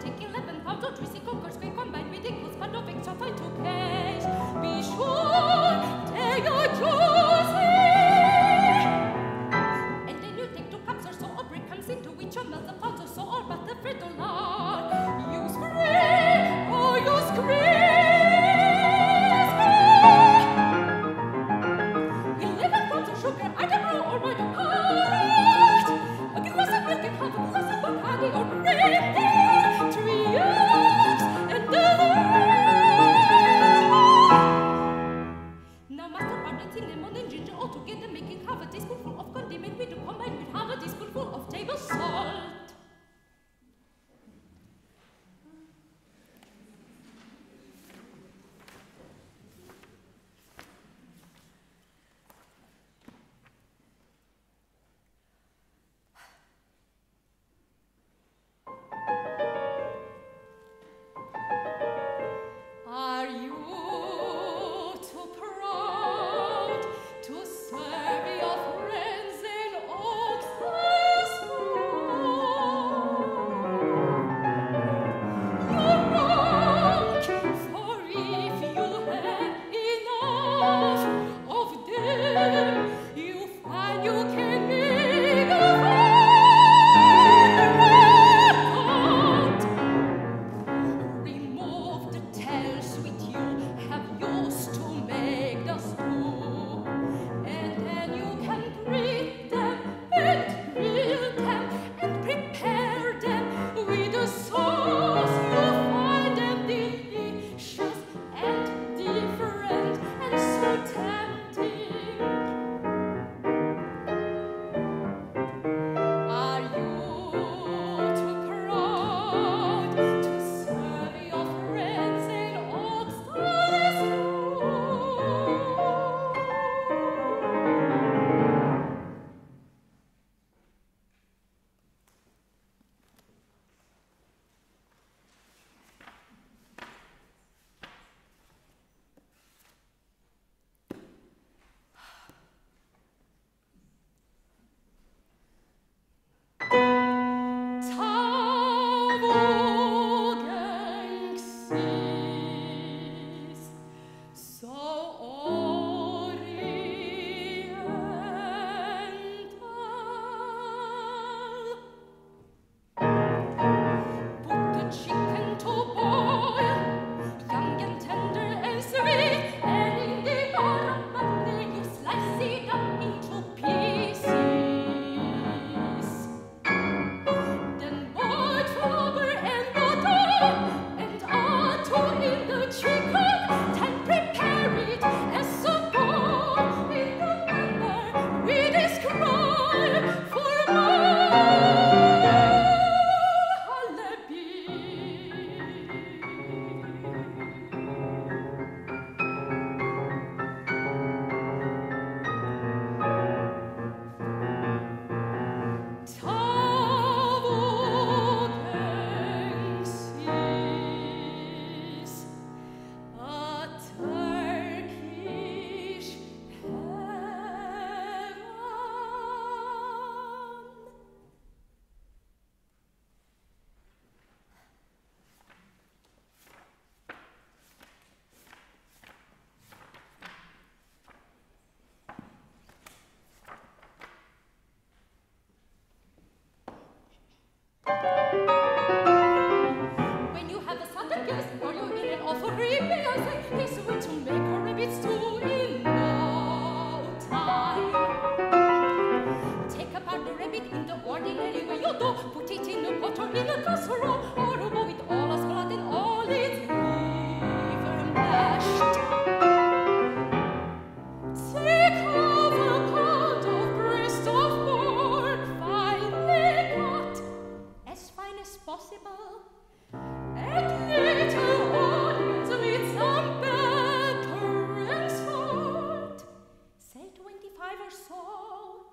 taking five or so.